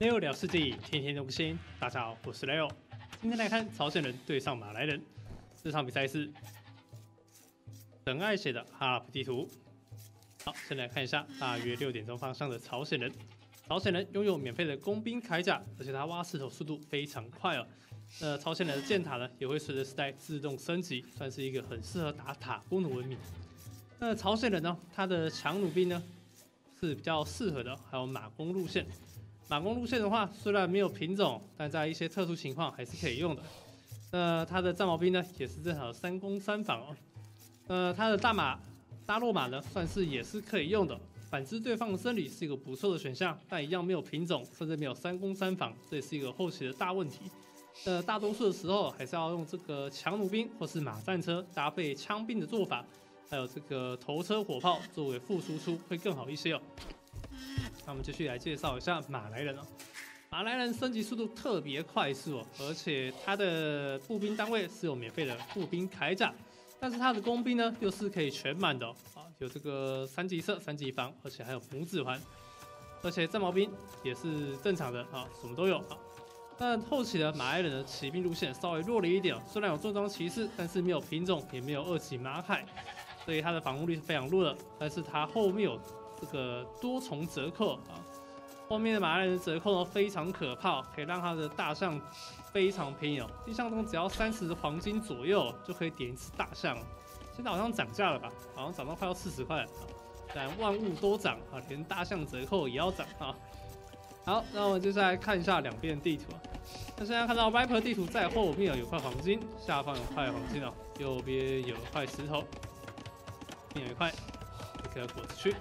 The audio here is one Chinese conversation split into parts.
Leo 聊世纪，天天更新。大家好，我是 Leo。今天来看朝鲜人对上马来人，这场比赛是很爱写的哈普地图。好，先来看一下，大约六点钟方向的朝鲜人。朝鲜人拥有免费的工兵铠甲，而且他挖石头速度非常快哦。那朝鲜人的箭塔呢，也会随着时代自动升级，算是一个很适合打塔攻的文明。那朝鲜人呢，他的强弩兵呢是比较适合的，还有马弓路线。马弓路线的话，虽然没有品种，但在一些特殊情况还是可以用的。那他的战矛兵呢，也是正好三攻三防哦。呃，他的大马大落马呢，算是也是可以用的。反之，对方的僧侣是一个不错的选项，但一样没有品种，甚至没有三攻三防，这也是一个后期的大问题。呃，大多数的时候还是要用这个强弩兵或是马战车搭配枪兵的做法，还有这个头车火炮作为副输出会更好一些哦。那我们继续来介绍一下马来人哦。马来人升级速度特别快速哦，而且他的步兵单位是有免费的步兵铠甲，但是他的工兵呢又是可以全满的啊，有这个三级射、三级防，而且还有拇指环，而且战矛兵也是正常的啊，什么都有啊。但后期的马来人的骑兵路线稍微弱了一点，虽然有重装骑士，但是没有品种，也没有二级马凯，所以他的防护力是非常弱的。但是他后面有这个多重折扣啊，后面的马来人折扣呢非常可怕，可以让他的大象非常便宜哦，印象中只要三十黄金左右就可以点一次大象，现在好像涨价了吧？好像涨到快要四十块了！但万物都涨啊，连大象折扣也要涨啊！好，那我们接下来看一下两边地图啊。那现在看到 Viper 地图在后面有块黄金，下方有块黄金哦，右边有块石头，边有一块一颗果子区。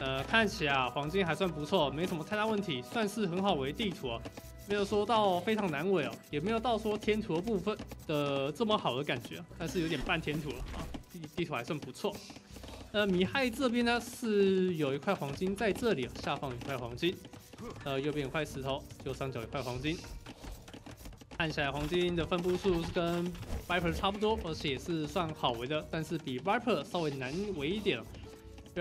呃，看起来啊，黄金还算不错，没什么太大问题，算是很好围地图啊，没有说到非常难围哦，也没有到说天图的部分的这么好的感觉，但是有点半天图了啊，地地图还算不错。呃，米亥这边呢是有一块黄金在这里，下方有一块黄金。呃，右边有块石头，右上角有块黄金。看起来黄金的分布数是跟 Viper 差不多，而且也是算好围的，但是比 Viper 稍微难围一点。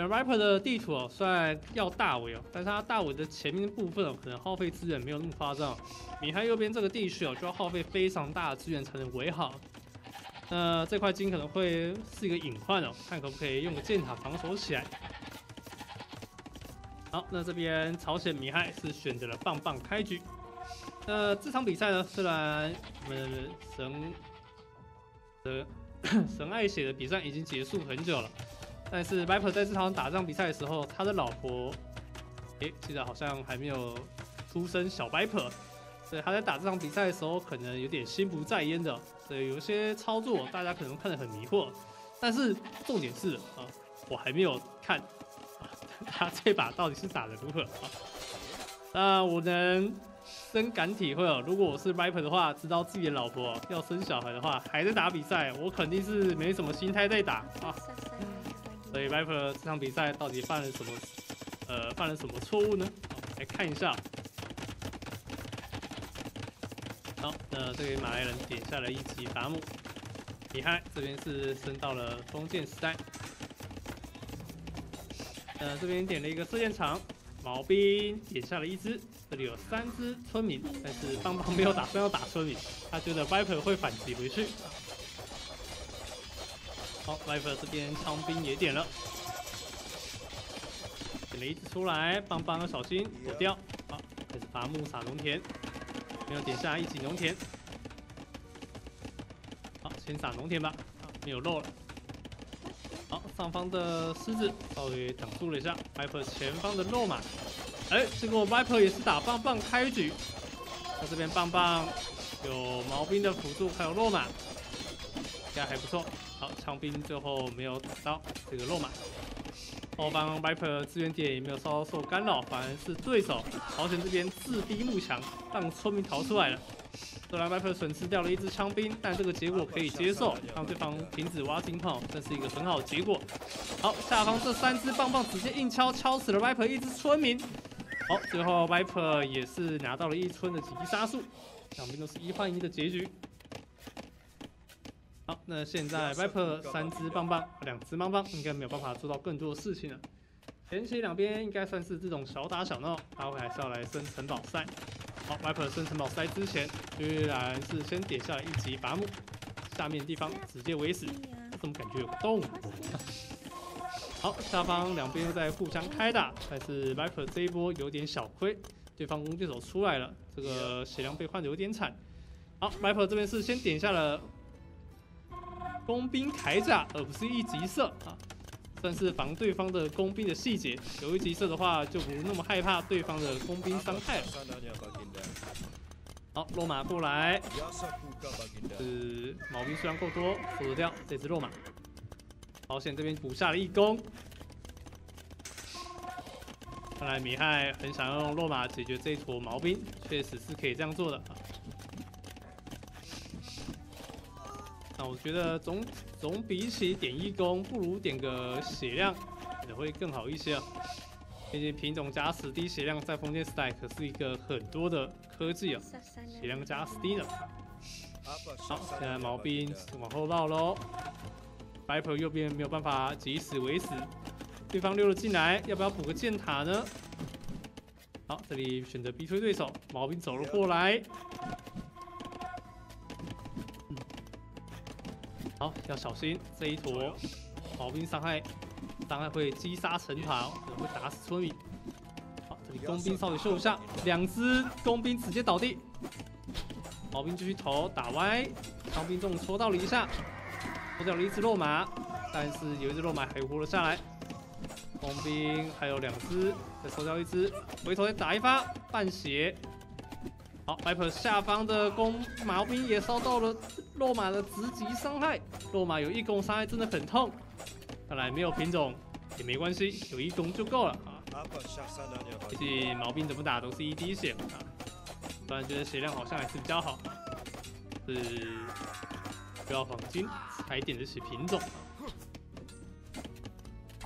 Rapper 的地图哦，虽然要大围哦，但是它大围的前面部分哦，可能耗费资源没有那么夸张。米哈右边这个地区哦，就要耗费非常大的资源才能围好。那这块金可能会是一个隐患哦，看可不可以用个箭塔防守起来。好，那这边朝鲜米亥是选择了棒棒开局。那这场比赛呢，虽然我们神的 神爱血的比赛已经结束很久了，但是 Viper 在这场打仗比赛的时候，他的老婆，诶，记得好像还没有出生小 Viper，所以他在打这场比赛的时候，可能有点心不在焉的，所以有些操作大家可能看得很迷惑。但是重点是啊，我还没有看。他这把到底是打的如何啊？那我能深感体会哦。如果我是 Viper 的话，知道自己的老婆要生小孩的话，还在打比赛，我肯定是没什么心态在打啊。所以 Viper 这场比赛到底犯了什么？呃，犯了什么错误呢？来看一下。好，那这个马来人点下了一级伐木，厉害！这边是升到了封建时代。呃，这边点了一个射箭场，毛兵点下了一只，这里有三只村民，但是邦邦没有打算要打村民，他觉得 Viper 会反击回去。好，Viper 这边枪兵也点了，点了一只出来，邦邦小心躲掉。好，开始伐木撒农田，没有点下一起农田。好，先撒农田吧，没有漏了。好，上方的狮子稍微挡住了一下，Viper 前方的肉马，哎，结果 Viper 也是打棒棒开局，他这边棒棒有毛兵的辅助，还有肉马，应该还不错。好，枪兵最后没有打到这个肉马，后方 Viper 资源点也没有稍受干扰，反而是对手朝鲜这边自逼幕墙，让村民逃出来了。虽然 Viper 损失掉了一支枪兵，但这个结果可以接受，让对方停止挖金矿，这是一个很好的结果。好，下方这三支棒棒直接硬敲，敲死了 Viper 一只村民。好，最后 Viper 也是拿到了一村的紧急杀数，两边都是一换一的结局。好，那现在 Viper 三支棒棒，两支棒棒应该没有办法做到更多的事情了。前期两边应该算是这种小打小闹，他会还是要来升城堡赛。好，Viper 升城堡赛之前，居然是先点下了一级伐木，下面地方直接围死。怎么感觉有洞？好，下方两边又在互相开打，但是 Viper 这一波有点小亏，对方弓箭手出来了，这个血量被换的有点惨。好，Viper 这边是先点下了工兵铠甲，而不是一级色啊，算是防对方的工兵的细节。有一级色的话，就不那么害怕对方的工兵伤害了。好，落马过来，是毛兵数量够多，守得掉这只落马。保险这边补下了一攻，看来米亥很想用落马解决这一坨毛兵，确实是可以这样做的啊。那我觉得总总比起点一攻，不如点个血量也会更好一些啊。毕竟品种加十滴血量在封建时代可是一个很多的科技啊，血量加十滴呢。好，现在毛兵往后绕喽。Viper 右边没有办法及时围死，对方溜了进来，要不要补个箭塔呢？好，这里选择逼退对手，毛兵走了过来。好，要小心这一坨毛兵伤害，伤害会击杀城塔，可能会打死村民。好，这里工兵稍微秀一下，两只工兵直接倒地，毛兵继续投打歪，伤兵中戳到了一下。抽掉了一只肉马，但是有一只肉马还活了下来。工兵还有两只，再抽掉一只，回头再打一发，半血。好，Viper 下方的弓毛兵也烧到了落马的直击伤害，落马有一攻伤害真的很痛。看来没有品种也没关系，有一攻就够了啊。毕竟毛病怎么打都是一滴血啊，突然觉得血量好像还是比较好。是。不要黄金才点得起品种。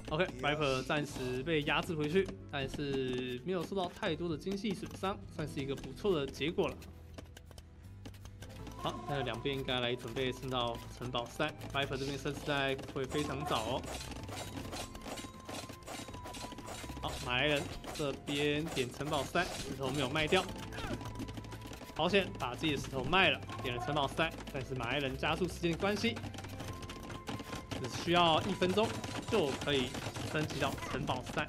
OK，Viper 暂时被压制回去，但是没有受到太多的精细损伤，算是一个不错的结果了。好，那两边应该来准备升到城堡赛。Viper 这边设置在会非常早哦。好，马来人这边点城堡赛，石头没有卖掉。好险，把自己的石头卖了，点了城堡赛，但是马来人加速时间的关系，只需要一分钟就可以升级到城堡赛。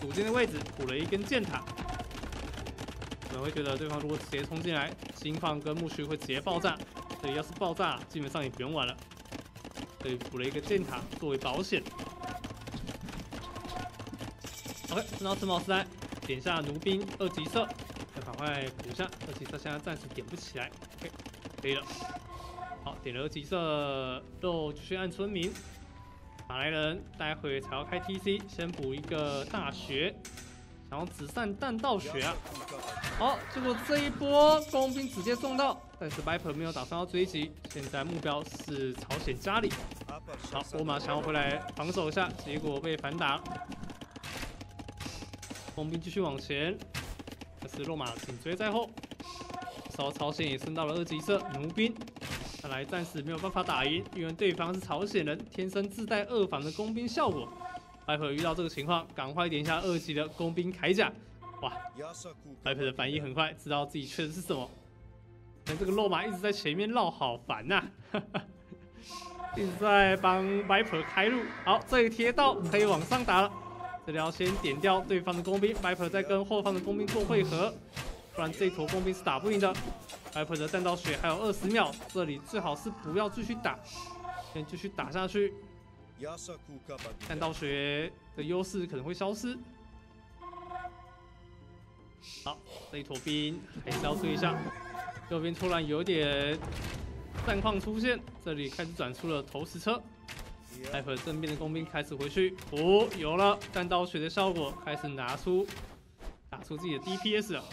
主间的位置补了一根箭塔，可能会觉得对方如果直接冲进来，金矿跟木须会直接爆炸。所以要是爆炸，基本上也不用玩了。所以补了一个箭塔作为保险。OK，升到城堡赛，点下弩兵二级射。快补一下二级色，现在暂时点不起来。OK，可以了。好，点了二级色，就继续按村民。马来人待会才要开 TC，先补一个大学，然后紫散弹道学啊。好，结果这一波工兵直接送到，但是 Viper 没有打算要追击，现在目标是朝鲜家里。好，罗马想要回来防守一下，结果被反打。工兵继续往前。但是落马紧追在后，稍朝鲜也升到了二级色弩兵，看来暂时没有办法打赢，因为对方是朝鲜人，天生自带二防的工兵效果。白普遇到这个情况，赶快点一下二级的工兵铠甲。哇，白普的反应很快，知道自己缺的是什么。但这个落马一直在前面绕，好烦呐！一直在帮白普开路。好，这里贴到可以往上打了。这里要先点掉对方的工兵，Viper 在跟后方的工兵做汇合，不然这坨工兵是打不赢的。Viper 的弹道血还有二十秒，这里最好是不要继续打，先继续打下去。弹道血的优势可能会消失。好，这一坨兵还是要注意一下。右边突然有点战况出现，这里开始转出了投石车。艾弗正面的工兵开始回去，哦，有了弹道血的效果，开始拿出打出自己的 DPS 了，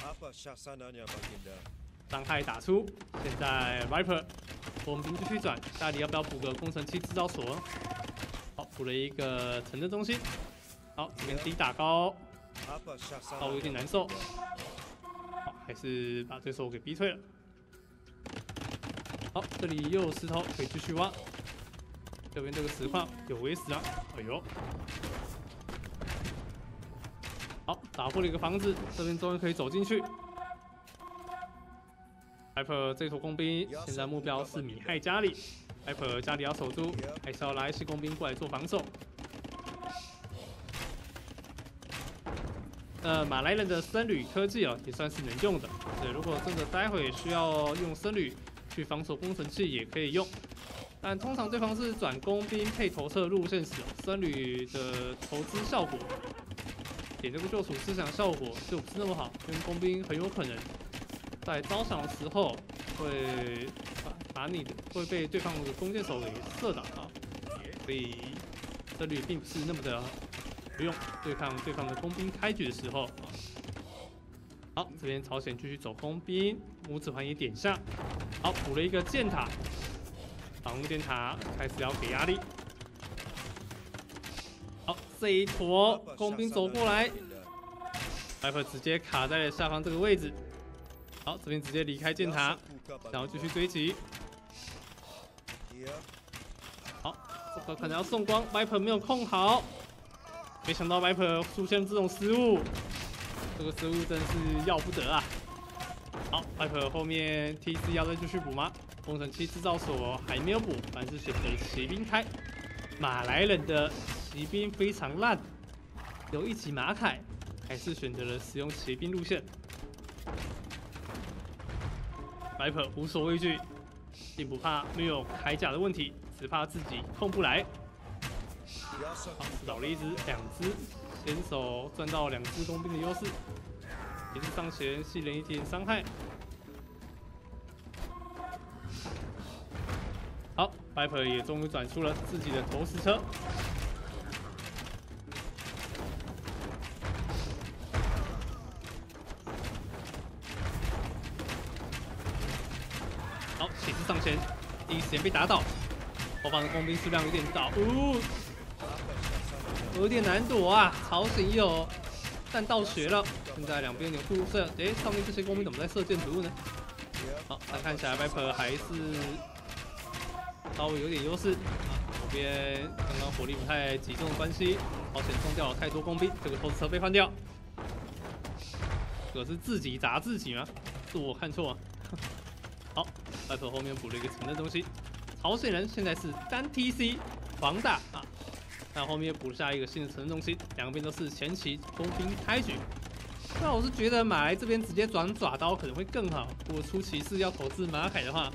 伤害打出。现在 Viper 工兵继续转，大底要不要补个工程器制造所？好，补了一个城镇中心。好，这边 D 打高，稍微有点难受。好，还是把对手给逼退了。好，这里又有石头，可以继续挖。这边这个石矿有围死啊！哎呦，好，打破了一个房子，这边终于可以走进去。艾普这头工兵现在目标是米亥家里艾普家里要守住，还是要拉一些工兵过来做防守。呃，马来人的僧侣科技哦，也算是能用的。对，如果真的待会需要用僧侣去防守工程器，也可以用。但通常对方是转工兵配投射路线时，僧侣的投资效果，点这个救赎思想效果就不是那么好，因为工兵很有可能在招降的时候会把把你的会被对方的弓箭手给射倒啊，所以僧侣并不是那么的。不用对抗对方的工兵开局的时候，好，这边朝鲜继续走工兵，拇指环也点下，好补了一个箭塔，防御箭塔开始要给压力，好，这一坨工兵走过来，白虎直接卡在了下方这个位置，好，这边直接离开箭塔，然后继续追击，好，这个可能要送光，，viper 没有控好。没想到 Viper 出现这种失误，这个失误真是要不得啊！好，Viper 后面 TC 要再继续补吗？工程器制造所还没有补，反是选择骑兵开。马来人的骑兵非常烂，有一级马凯，还是选择了使用骑兵路线。Viper 无所畏惧，并不怕没有铠甲的问题，只怕自己控不来。好，倒了一只，两只，先手赚到两只工兵的优势，也是上前吸人一点伤害。好，Viper 也终于转出了自己的投石车。好，骑士上前，第一时间被打倒，后方的工兵数量有点少，呜。有点难躲啊！朝鲜有弹道学了，现在两边有点互射。哎，上面这些工兵怎么在射箭植物呢？好，那看起来 Viper 还是稍微有点优势啊。左边刚刚火力不太集中的关系，朝鲜中掉了太多工兵，这个投石车被换掉。可是自己砸自己吗？是我看错。好，Viper 后面补了一个城的东西。朝鲜人现在是单 TC 防大啊。那后面又补下一个新的城镇中心，两边都是前期工兵开局。那我是觉得马来这边直接转爪刀可能会更好。如果出骑士要投资马凯的话，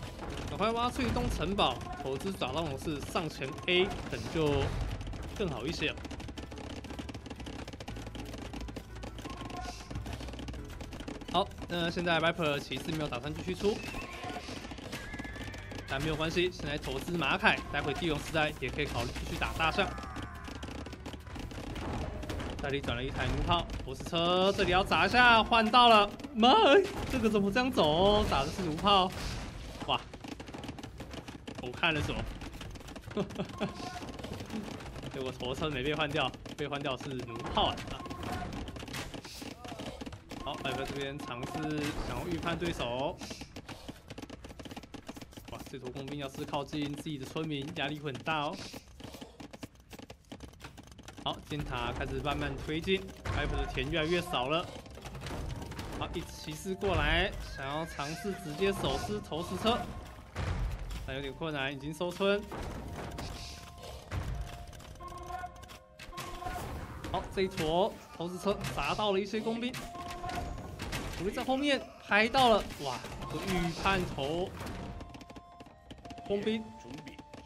赶快挖出一栋城堡，投资爪刀勇士上前 A，可能就更好一些。好，那现在 Viper 骑士没有打算继续出，但没有关系，现在投资马凯，待会地龙时代也可以考虑继续打大象。这里转了一台弩炮，不是车，这里要砸一下，换到了，妈，这个怎么这样走？打的是弩炮，哇，我看了什么？结果火车没被换掉，被换掉是弩炮啊！好，来在这边尝试想要预判对手。哇，这坨工兵要是靠近自己的村民，压力会很大哦。好，箭塔开始慢慢推进，Viper 的田越来越少了。好，一骑士过来，想要尝试直接手撕投石车，但有点困难，已经收村。好，这一坨投石车砸到了一些工兵，我们在后面拍到了，哇，预判头工兵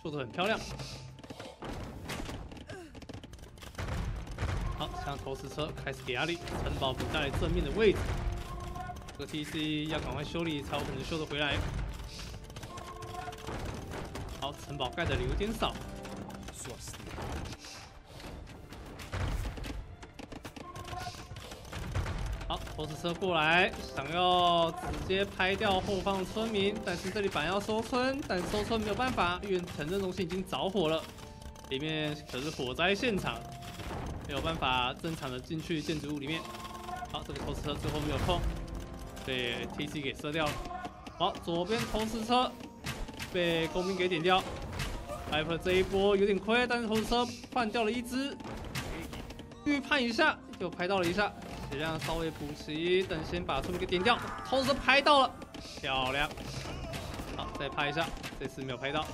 做的很漂亮。像投石车开始给压力，城堡不在正面的位置，这个 TC 要赶快修理才有可能修得回来。好，城堡盖的有点少。好，投石车过来，想要直接拍掉后方村民，但是这里反要收村，但收村没有办法，因为城镇中心已经着火了，里面可是火灾现场。没有办法正常的进去建筑物里面。好，这个投石车最后没有碰，被 TC 给射掉了。好，左边投石车被工兵给点掉。Viper 这一波有点亏，但是投石车换掉了一只。预判一下，又拍到了一下，血量稍微补齐，等先把村民给点掉，投石车拍到了，漂亮。好，再拍一下，这次没有拍到。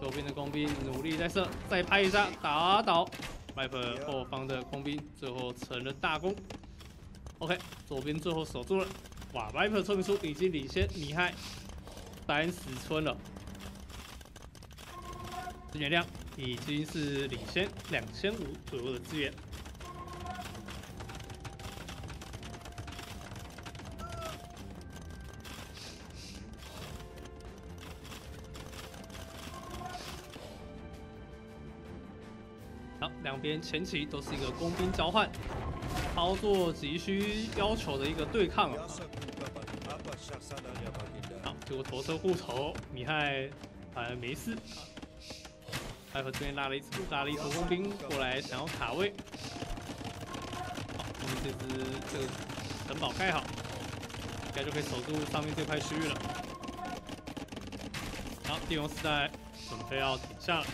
左边的工兵努力在射，再拍一下，打倒 Viper 后方的空兵，最后成了大功。OK，左边最后守住了，哇，Viper 村民数已经领先米亥三十村了，资源量已经是领先两千五左右的资源。两边前期都是一个工兵交换，操作急需要求的一个对抗啊。好，结果头车护头，米亥反而没事。艾和这边拉了一拉了一头工兵过来，想要卡位。好，我们这只这个城堡盖好，应该就可以守住上面这块区域了。好，帝王时代准备要停下了。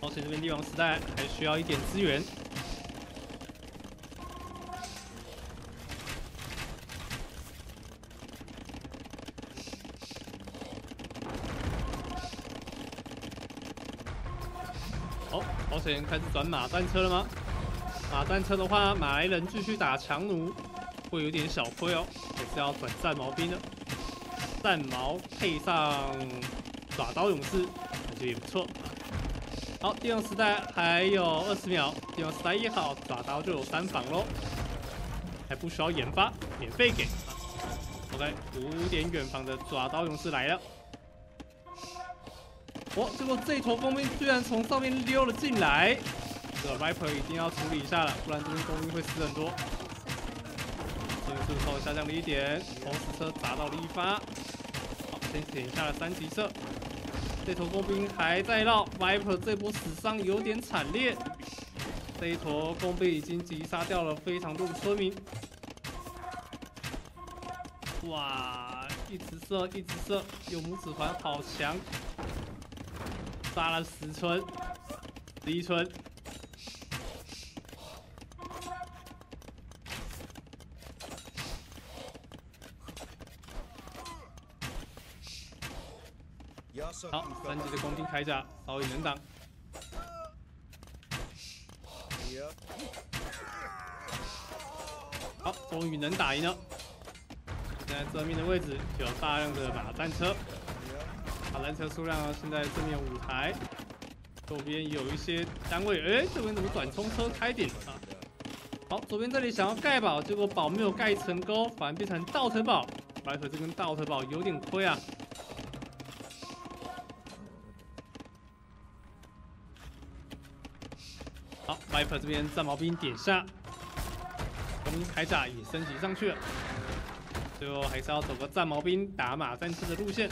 朝鲜这边帝王时代还需要一点资源。好，朝鲜开始转马战车了吗？马战车的话，马来人继续打强弩，会有点小亏哦，也是要转战矛兵的。战矛配上爪刀勇士，感觉也不错。好，帝王时代还有二十秒，帝王时代一好，爪刀就有三防喽，还不需要研发，免费给。OK，五点远防的爪刀勇士来了。哦，结果这头蜂兵居然从上面溜了进来，这个 Viper 一定要处理一下了，不然这边工兵会死很多。这边速度稍微下降了一点，红石车砸到了一发，好，先点下了三级射。这坨工兵还在绕，Viper 这波死伤有点惨烈。这一坨工兵已经击杀掉了非常多的村民。哇，一直射，一直射，有拇指环好强，杀了十村，十一村。好，三级的工兵铠甲稍微能挡。好，终于能打赢了。现在正面的位置就有大量的马战车，马战车数量现在正面五台，左边有一些单位。哎，这边怎么转冲车开点啊？好，左边这里想要盖堡，结果堡没有盖成功，反而变成倒城堡。白腿这根倒城堡有点亏啊。，Viper 这边战矛兵点下，工兵铠甲也升级上去了，最后还是要走个战矛兵打马战车的路线。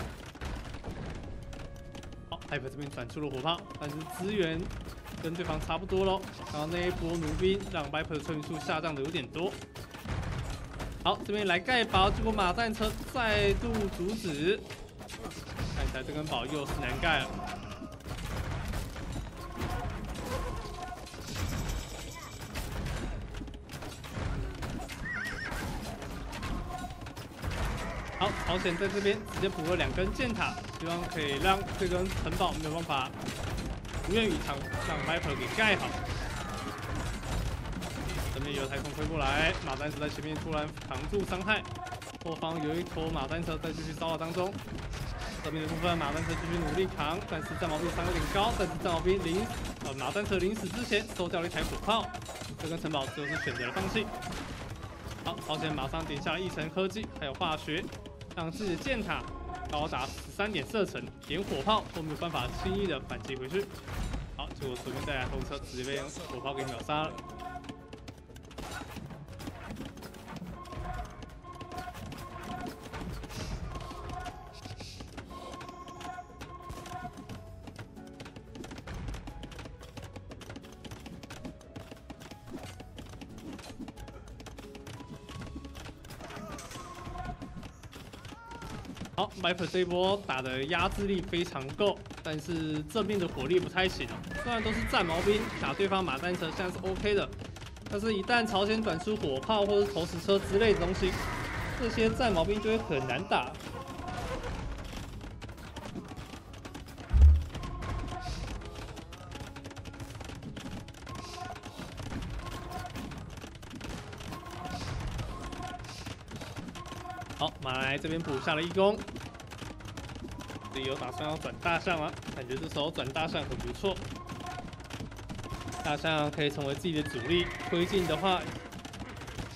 好，Viper 这边转出了火炮，但是资源跟对方差不多喽。然后那一波弩兵让 Viper 的村民数下降的有点多。好，这边来盖堡，结果马战车再度阻止，看起来这根堡又是难盖了。好，朝鲜在这边直接补了两根箭塔，希望可以让这根城堡没有办法如愿以偿，让 Viper 给盖好。这边有台风飞过来，马战车在前面突然扛住伤害，后方有一头马战车在继续骚扰当中。这边的部分马战车继续努力扛，但是战矛兵伤有点高，但是战矛兵临呃马战车临死之前收掉了一台火炮，这根城堡最后是选择了放弃。好，朝鲜马上点下了一层科技，还有化学。让自己的箭塔高达十三点射程，连火炮都没有办法轻易的反击回去。好，结果随便带来后车直接被火炮给秒杀了。好，Viper 这一波打的压制力非常够，但是正面的火力不太行哦。虽然都是战矛兵打对方马战车，现在是 OK 的，但是一旦朝鲜转出火炮或者投石车之类的东西，这些战矛兵就会很难打。这边补下了一攻，自己有打算要转大象了，感觉这时候转大象很不错。大象可以成为自己的主力，推进的话，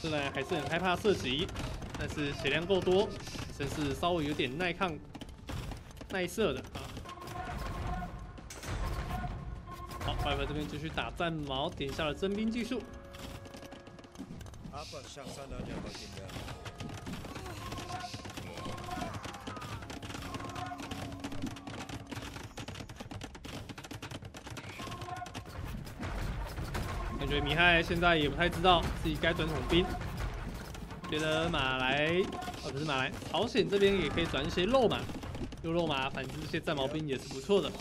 虽然还是很害怕射击，但是血量够多，真是稍微有点耐抗、耐射的啊。好，白白这边继续打战矛，点下了征兵技术。感觉米亥现在也不太知道自己该转什么兵，觉得马来，哦不是马来，朝鲜这边也可以转一些肉马，用肉马反制这些战矛兵也是不错的。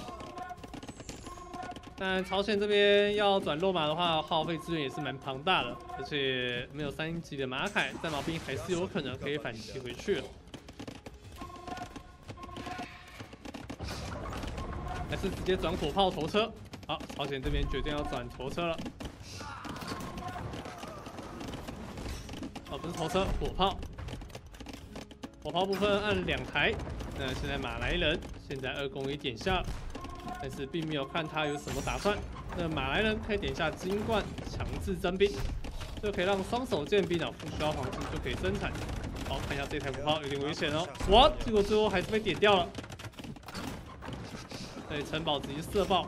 但朝鲜这边要转肉马的话，耗费资源也是蛮庞大的，而且没有三级的马凯，战矛兵还是有可能可以反击回去。还是直接转火炮头车，好，朝鲜这边决定要转头车了。哦，不是头车，火炮。火炮部分按两台。那现在马来人现在二攻也点下，但是并没有看他有什么打算。那马来人可以点下金冠强制征兵，就可以让双手剑兵啊不需要黄金就可以生产。好，看一下这台火炮有点危险哦。哇，结果最后还是被点掉了。对，城堡直接射爆。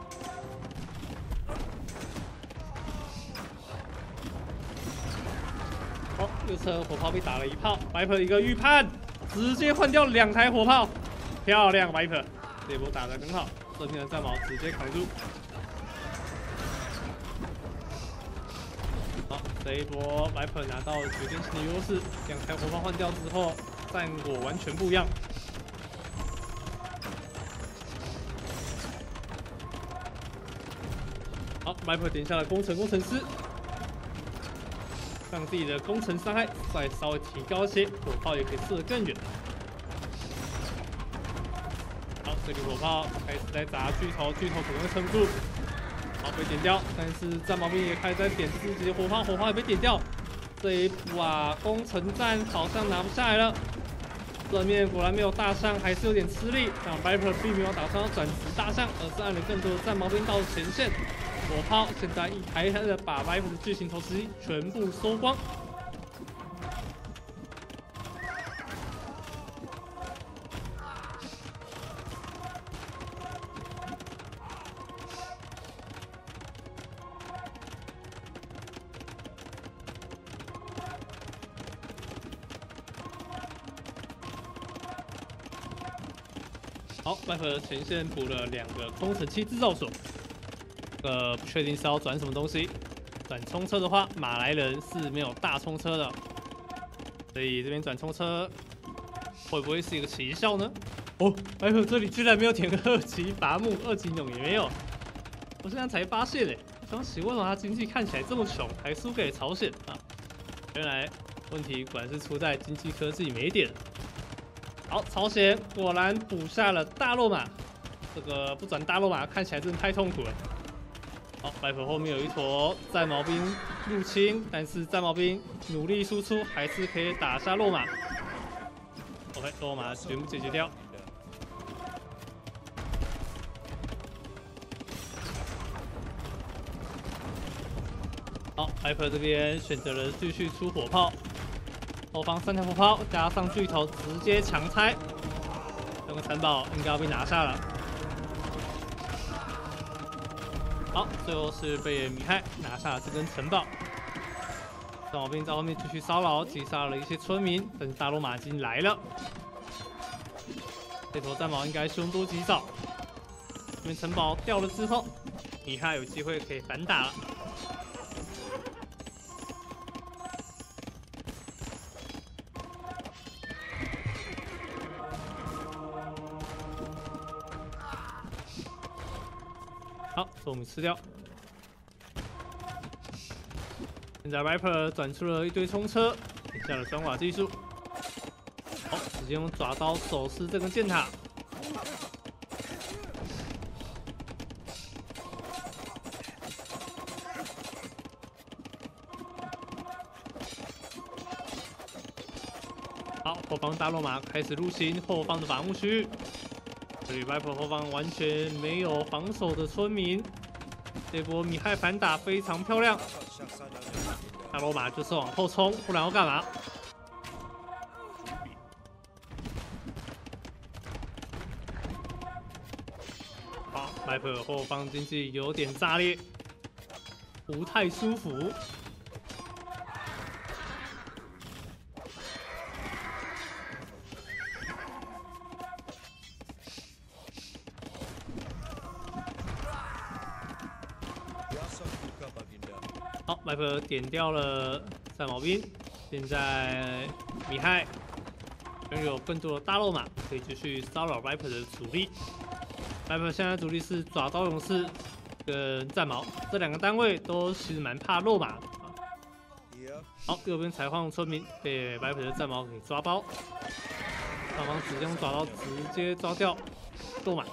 右侧火炮被打了一炮，Viper 一个预判，直接换掉两台火炮，漂亮，Viper，这波打得很好，这边的战矛直接扛住。好，这一波 Viper 拿到决定性的优势，两台火炮换掉之后，战果完全不一样。好，Viper 点下了工程工程师。让自己的攻城伤害再稍微提高一些，火炮也可以射得更远。好，这里火炮开始在砸巨头，巨头可能会撑不住。好，被点掉，但是战矛兵也开始在点自己的火炮，火炮也被点掉。这一步啊，攻城战好像拿不下来了。正面果然没有大象，还是有点吃力。但 Viper 并没有打算要转职大象，而是按了更多的战矛兵到前线。火炮现在一台一台的把白虎的巨型投石机全部收光。好，白虎前线补了两个工程器制造所。个，不确定是要转什么东西。转冲车的话，马来人是没有大冲车的，所以这边转冲车会不会是一个奇效呢？哦，哎呦，这里居然没有点个二级伐木，二级弩也没有。我现在才发现嘞，双喜为什么他经济看起来这么穷，还输给朝鲜啊？原来问题果然是出在经济科技没点。好，朝鲜果然补下了大落马，这个不转大落马看起来真的太痛苦了。好，白虎后面有一坨战矛兵入侵，但是战矛兵努力输出，还是可以打下落马。OK，落马全部解决掉。好，白虎这边选择了继续出火炮，后方三条火炮加上巨头直接强拆，这个城堡应该要被拿下了。好，最后是被米开拿下了这根城堡。战矛兵在后面继续骚扰，击杀了一些村民，但是大罗马军来了。这头战矛应该凶多吉少。这边城堡掉了之后，米哈有机会可以反打了。我们吃掉。现在 Viper 转出了一堆冲车，点下了双瓦技术。好，直接用爪刀手撕这根箭塔。好，后方大罗马开始入侵后方的伐木区。这里 Viper 后方完全没有防守的村民，这波米亥反打非常漂亮。大罗马就是往后冲，不然要干嘛？好，map 后方经济有点炸裂，不太舒服。好，Viper 点掉了战矛兵，现在米亥拥有更多的大肉马，可以继续骚扰 Viper 的主力。Viper 现在主力是爪刀勇士跟战矛这两个单位，都其实蛮怕肉马。好，右边采矿村民被 Viper 的战矛给抓包，上方直接用爪刀直接抓掉肉马。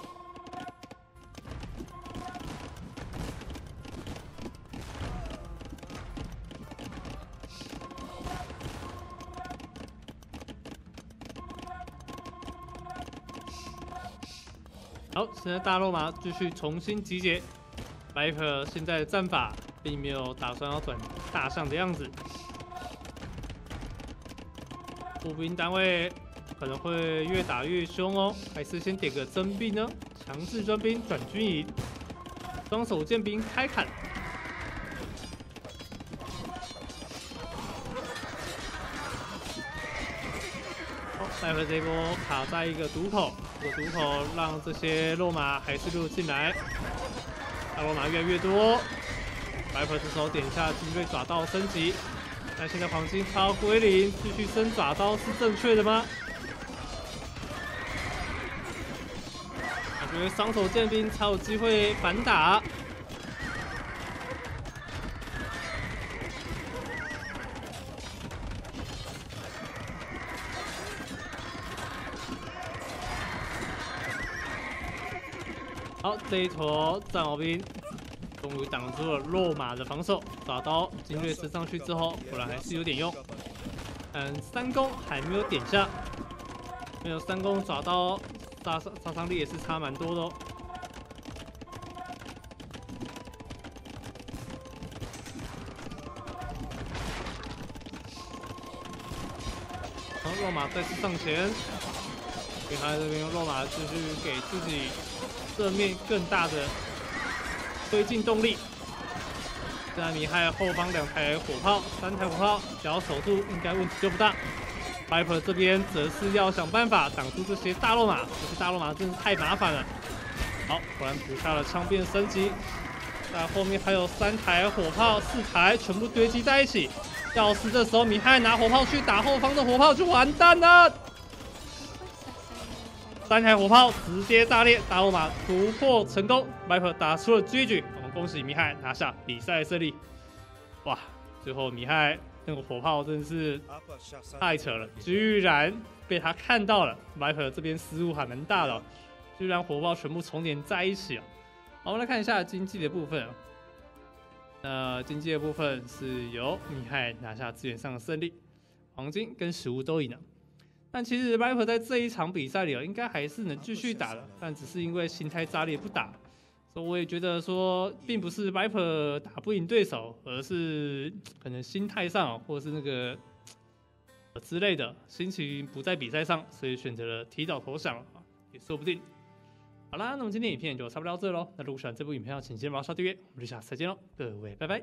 现在大肉麻继续重新集结。，Bip 现在的战法并没有打算要转大象的样子，步兵单位可能会越打越凶哦，还是先点个增兵呢？强制增兵转军营，双手剑兵开砍。奈何这一波卡在一个毒口，这个毒口让这些落马还是溜进来，大落马越来越多。白婆这时候点一下精锐爪刀升级，但现在黄金超归零，继续升爪刀是正确的吗？感觉双手剑兵才有机会反打。这一坨战壕兵终于挡住了落马的防守，爪刀精锐升上去之后，果然还是有点用。嗯，三攻还没有点下，没有三攻爪刀杀伤杀伤力也是差蛮多的哦。好，落马再次上前，给他这边用落马继续给自己。正面更大的推进动力。现在米亥后方两台火炮，三台火炮，只要守住，应该问题就不大。Viper 这边则是要想办法挡住这些大肉马，这些大肉马真是太麻烦了。好，果然补下了枪变升级。那后面还有三台火炮，四台全部堆积在一起。要是这时候米亥拿火炮去打后方的火炮，就完蛋了。三台火炮直接炸裂，大罗马突破成功，Viper 打出了 GG，我们恭喜米海拿下比赛胜利。哇，最后米海那个火炮真的是太扯了，居然被他看到了，Viper 这边失误还蛮大的，居然火炮全部重连在一起啊。好，我们来看一下经济的部分，那经济的部分是由米海拿下资源上的胜利，黄金跟食物都赢了。但其实 Viper 在这一场比赛里哦，应该还是能继续打的，但只是因为心态炸裂不打。所以我也觉得说，并不是 Viper 打不赢对手，而是可能心态上或者是那个之类的心情不在比赛上，所以选择了提早投降，也说不定。好啦，那么今天影片就差不多到这喽。那如果喜欢这部影片，请记得帮我刷订阅，我们就下次再见喽，各位拜拜。